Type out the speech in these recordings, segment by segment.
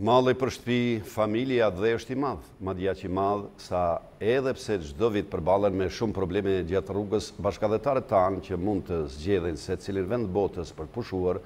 Malli për shtëpi, familje atdhe është i madh, madje aq i madh sa edhe pse çdo vit përballen me shumë probleme gjatë rrugës, bashkatdhetarët tanë që mund të zgjedhin secilin vend të botës për të pushuar,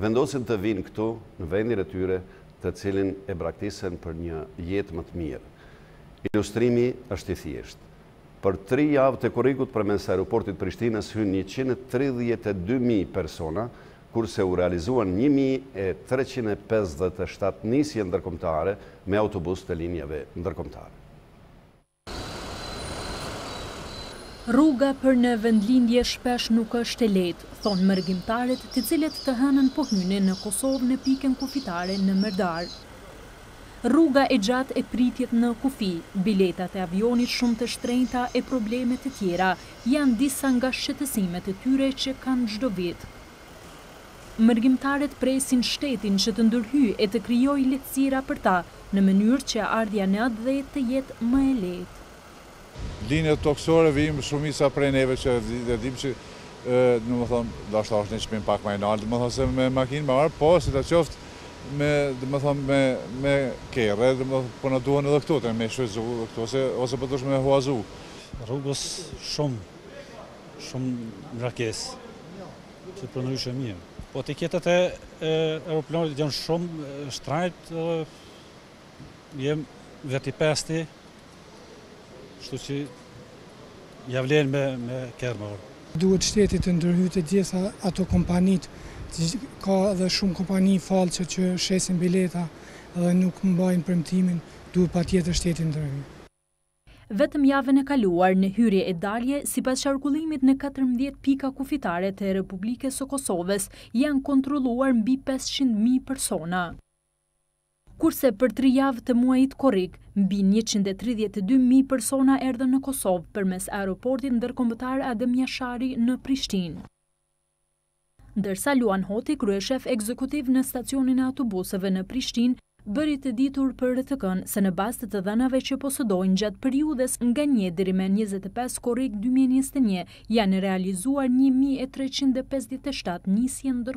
vendosin të vijnë këtu në vendin e tyre të cilin e braktisën për një jetë më të mirë. Ilustrimi është i thjeshtë. Për tri javët e korrikut përmes aeroportit të Prishtinës hynë njëqind e tridhjetë e dy mijë persona, kurse u realizuan një mijë e treqind e pesëdhjetë e shtatë nisje ndërkombëtare me autobus të linjave ndërkombëtare. Rruga për në vendlindje shpesh nuk është e lehtë, thonë mërgimtarët të cilët të hënën po hynin në Kosovë në pikën kufitare në Merdar. Rruga e gjatë e pritjet në kufi, biletat e avionit shumë të shtrenjta e probleme të tjera, janë disa nga shqetësimet e tyre që kanë çdo vit. Mërgimtarët presin shtetin që të ndërhyjë e të krijojë lehtësira për ta, në mënyrë që ardhja në atdhe të jetë më e lehtë. Linjat tokësore vijmë shumica prej neve që e dimë që domethënë ndoshta është një çmim pak më i lartë, domethënë se me makinë me ardhë, po sido qoftë me domethënë me me kerre, domethënë po na duhen edhe këtu të me shfrytëzu këtu ose ose po duhet me huazu. Rrugës shumë shumë ngarkesë që përndryshe mirë. Po tiketat e aeroplanit janë shumë shtrajt. Jem vetë i pesti, kështu që ia vlen me me kerr ma mirë. Duhet shteti të ndërhyjë te gjitha ato kompanitë, ka edhe shumë kompani fallce që shesin bileta dhe nuk mbajnë premtimin, duhet patjetër shteti të ndërhyjë. Vetëm javën e kaluar, në hyrje e dalje, sipas qarkullimit në katërmbëdhjetë pika kufitare të Republikës së Kosovës, janë kontrolluar mbi pesëqind mijë persona. Kurse për tri javë të muajit korrik, mbi njëqind e tridhjetë e dy mijë persona erdhën në Kosovë përmes Aeroportit Ndërkombëtar Adem Jashari në Prishtinë. Ndërsa Luan Hoti, kryeshef ekzekutiv në Stacionin e Autobusëve në Prishtinë, bëri të ditur për RTK-në se në bazë të të dhënave që posedojnë gjatë periudhës nga një deri me njëzet e pesë korrik dy mijë e njëzet e një janë realizuar një mijë e treqind e pesëdhjetë e shtatë nisje ndërkombëtare.